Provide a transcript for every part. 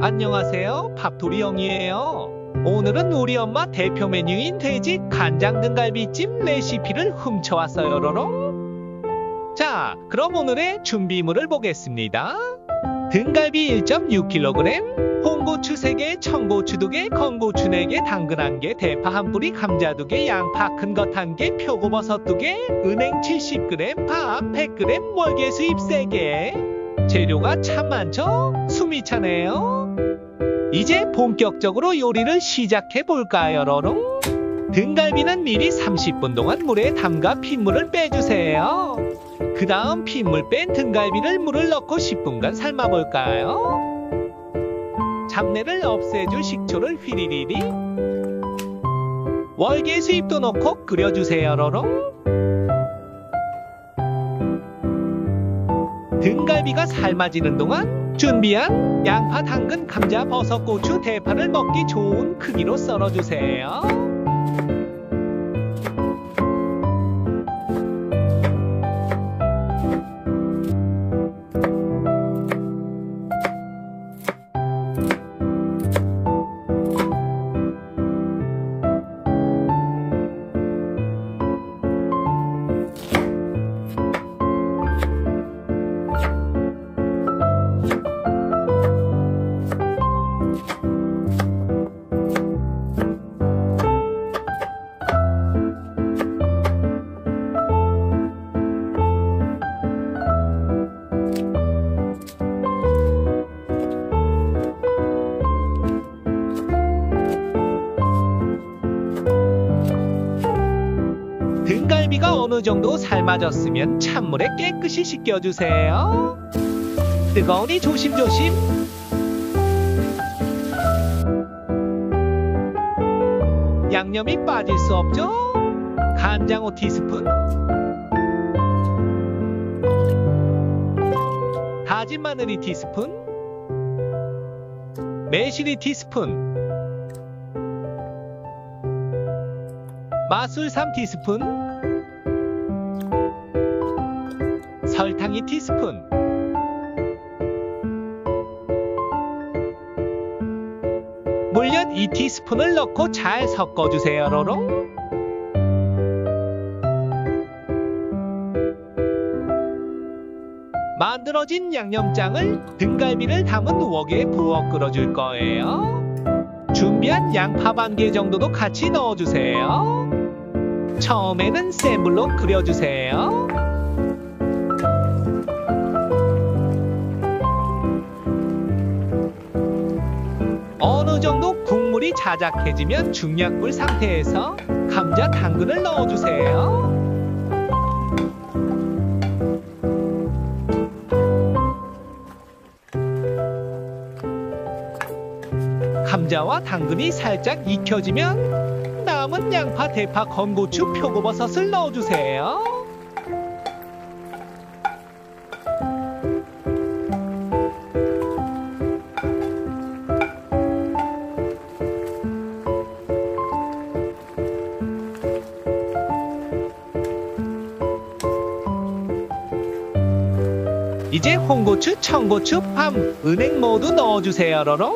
안녕하세요. 밥돌이 형이에요. 오늘은 우리 엄마 대표 메뉴인 돼지 간장 등갈비찜 레시피를 훔쳐왔어요. 로롱. 자, 그럼 오늘의 준비물을 보겠습니다. 등갈비 1.6kg, 홍고추 3개, 청고추 2개, 건고추 4개, 당근 1개, 대파 1뿌리, 감자 2개, 양파 큰 것 1개, 표고버섯 2개, 은행 70g, 밥 100g, 월계수 잎 3개. 재료가 참 많죠? 숨이 차네요. 이제 본격적으로 요리를 시작해 볼까요, 로롱? 등갈비는 미리 30분 동안 물에 담가 핏물을 빼주세요. 그 다음 핏물 뺀 등갈비를 물을 넣고 10분간 삶아볼까요? 잡내를 없애줄 식초를 휘리리리 월계 수잎도 넣고 끓여주세요, 로롱. 등갈비가 삶아지는 동안 준비한 양파, 당근, 감자, 버섯, 고추, 대파를 먹기 좋은 크기로 썰어주세요. 갈비가 어느 정도 삶아졌으면 찬물에 깨끗이 씻겨주세요. 뜨거우니 조심조심. 양념이 빠질 수 없죠? 간장 5티스푼. 다진 마늘 2티스푼. 매실 2티스푼. 맛술 3티스푼 설탕 2티스푼 물엿 2티스푼을 넣고 잘 섞어주세요 로롱 만들어진 양념장을 등갈비를 담은 웍에 부어 끓여줄 거예요 준비한 양파 반 개 정도도 같이 넣어주세요. 처음에는 센 불로 끓여주세요. 어느 정도 국물이 자작해지면 중약불 상태에서 감자 당근을 넣어주세요. 감자와 당근이 살짝 익혀지면 남은 양파, 대파, 건고추, 표고버섯을 넣어주세요. 이제 홍고추, 청고추, 밤, 은행 모두 넣어주세요, 로롱.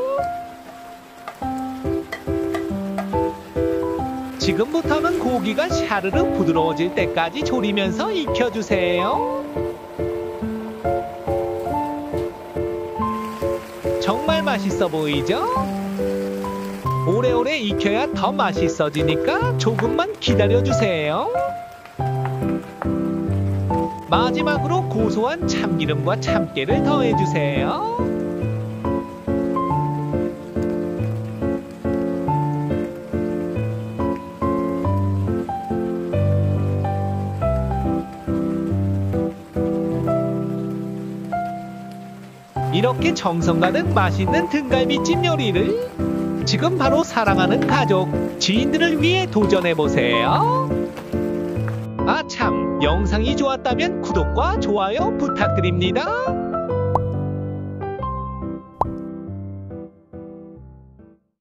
지금부터는 고기가 샤르르 부드러워질 때까지 졸이면서 익혀주세요. 정말 맛있어 보이죠? 오래오래 익혀야 더 맛있어지니까 조금만 기다려주세요. 마지막으로 고소한 참기름과 참깨를 더해주세요. 이렇게 정성 가득 맛있는 등갈비찜 요리를 지금 바로 사랑하는 가족, 지인들을 위해 도전해보세요. 아 참, 영상이 좋았다면 구독과 좋아요 부탁드립니다.